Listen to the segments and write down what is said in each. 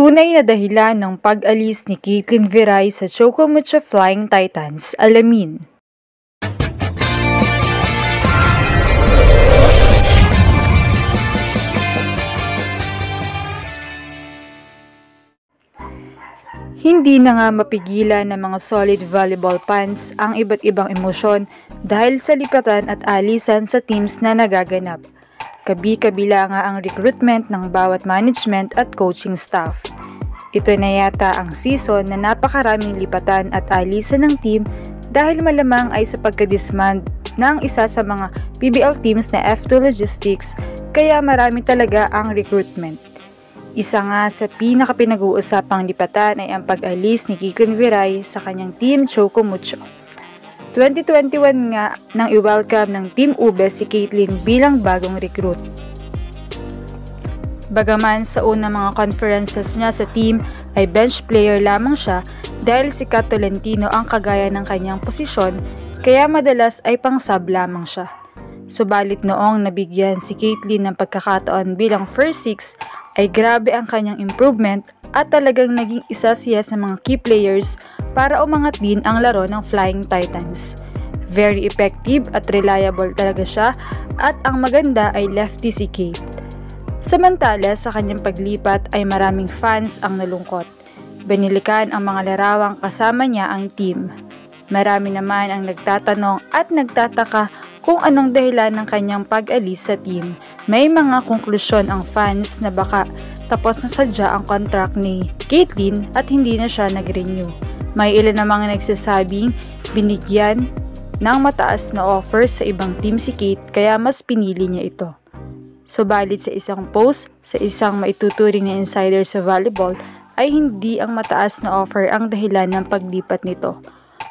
Tunay na dahilan ng pag-alis ni Caitlin Viray sa Chocomucho Flying Titans, alamin. Hindi na nga mapigilan ng mga solid volleyball fans ang iba't ibang emosyon dahil sa lipatan at alisan sa teams na nagaganap. Kabi-kabila nga ang recruitment ng bawat management at coaching staff. Ito na yata ang season na napakaraming lipatan at alisan ng team dahil malamang ay sa pagkadismand ng isa sa mga PBL teams na F2 Logistics kaya marami talaga ang recruitment. Isa nga sa pinakapinag-uusapang lipatan ay ang pag-alis ni Kikon Viray sa kanyang team Choco Mucho. 2021 nga nang i-welcome ng Team Ube si Caitlin bilang bagong recruit. Bagaman sa unang mga conferences niya sa team ay bench player lamang siya dahil si Kat Tolentino ang kagaya ng kanyang posisyon kaya madalas ay pang-sub lamang siya. Subalit noong nabigyan si Caitlin ng pagkakataon bilang first six ay grabe ang kanyang improvement at talagang naging isa siya sa mga key players para umangat din ang laro ng Flying Titans. Very effective at reliable talaga siya at ang maganda ay lefty si Kate. Samantala sa kanyang paglipat ay maraming fans ang nalungkot. Benilikan ang mga larawang kasama niya ang team. Marami naman ang nagtatanong at nagtataka kung anong dahilan ng kanyang pag-alis sa team. May mga konklusyon ang fans na baka tapos na sadya ang contract ni Caitlyn at hindi na siya nag-renew. May ilan namang nagsasabing binigyan ng mataas na offer sa ibang team si Kate kaya mas pinili niya ito. Subalit sa isang post sa isang maituturing na insider sa volleyball ay hindi ang mataas na offer ang dahilan ng paglipat nito.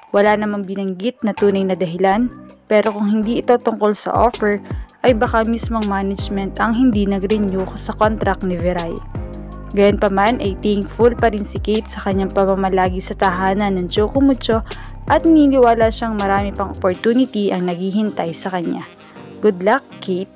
Wala namang binanggit na tunay na dahilan pero kung hindi ito tungkol sa offer, ay baka mismong management ang hindi nag-renew sa contract ni Viray. Gayunpaman ay thankful pa rin si Kate sa kanyang pamamalagi sa tahanan ng Chocomucho at niniwala siyang marami pang opportunity ang naghihintay sa kanya. Good luck, Kate!